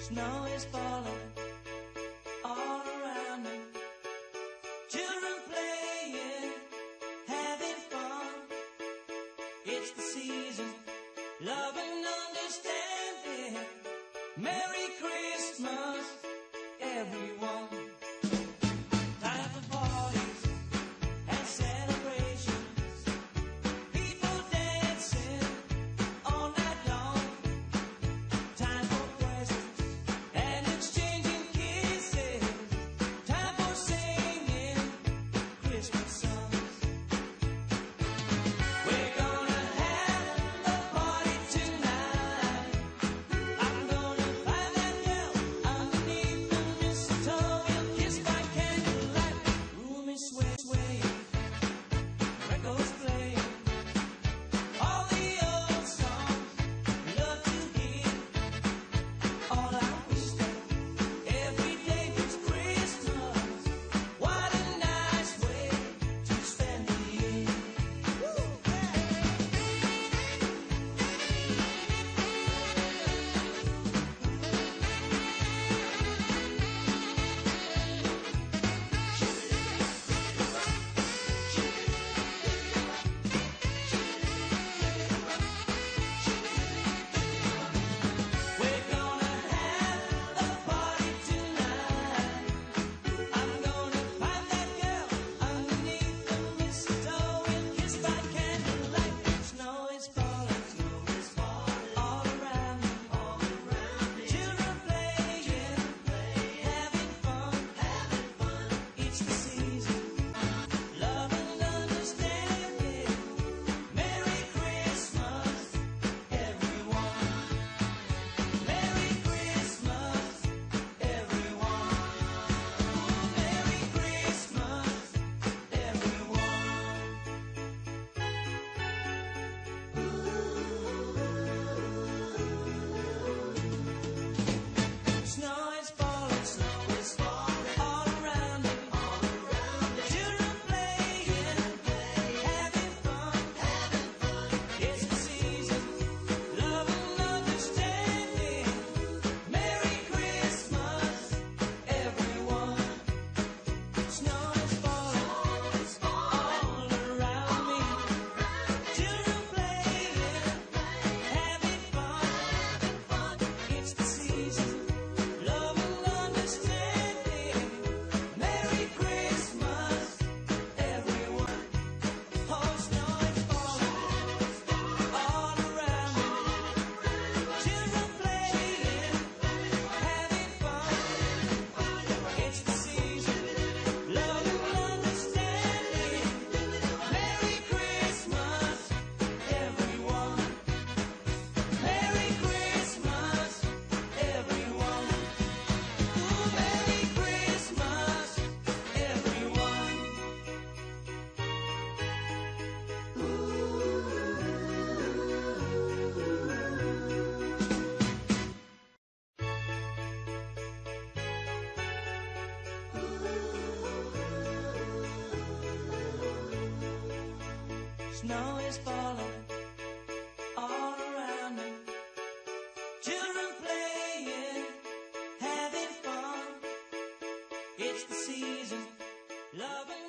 Snow is falling all around me. Children playing, having fun. It's the season, love and understanding. Merry Christmas, everyone. It's Snow is falling all around me. Children playing, having fun. It's the season, loving.